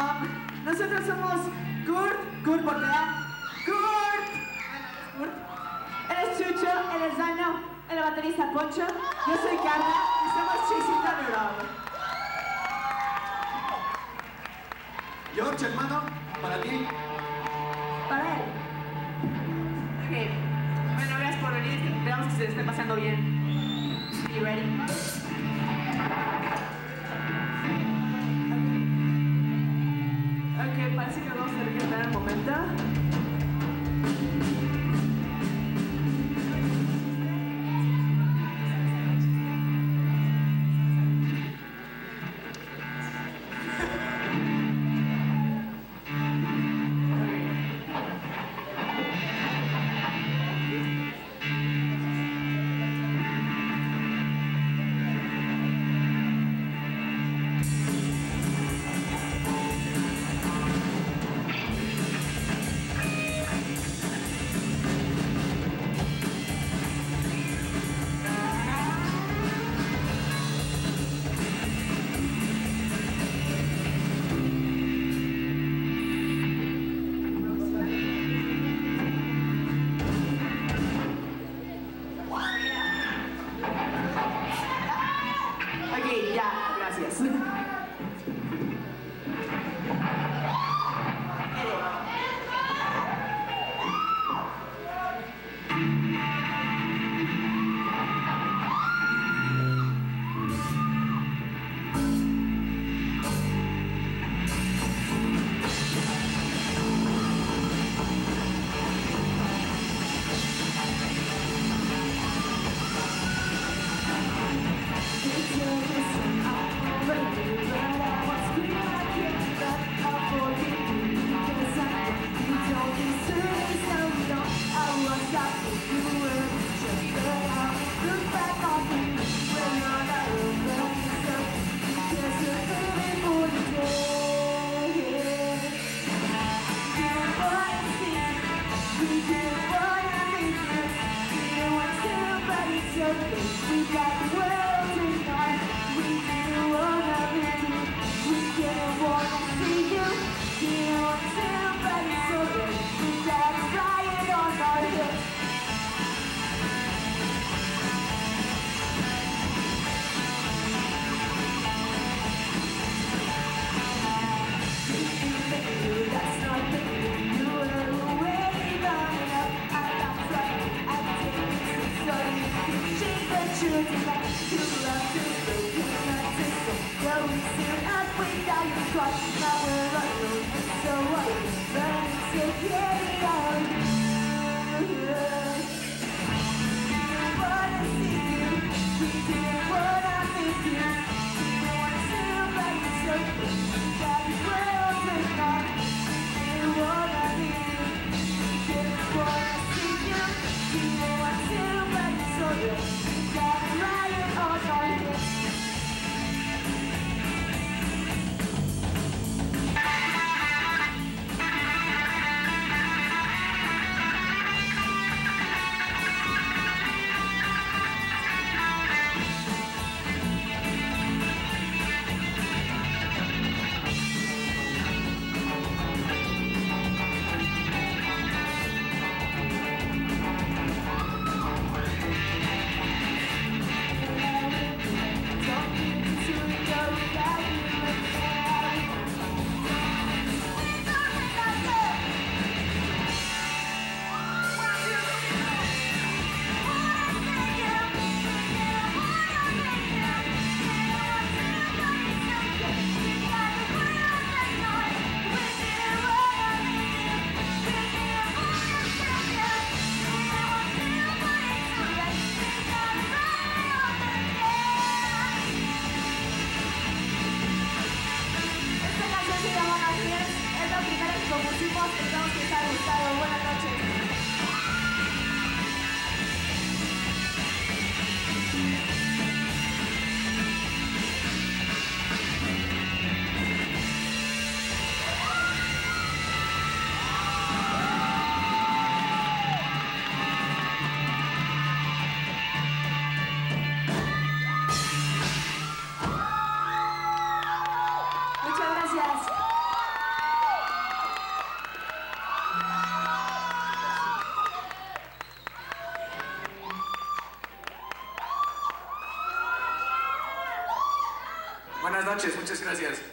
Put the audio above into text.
Ah, nosotros somos Kurt, Kurt porque Kurt, es Kurt, él Chucho, él es el baterista Poncho, yo soy Carla y somos Chisita Neuro. George, hermano, para ti. Para él. Ok. Bueno, gracias por venir, esperamos que se esté pasando bien. Are you ready? Noches, muchas gracias.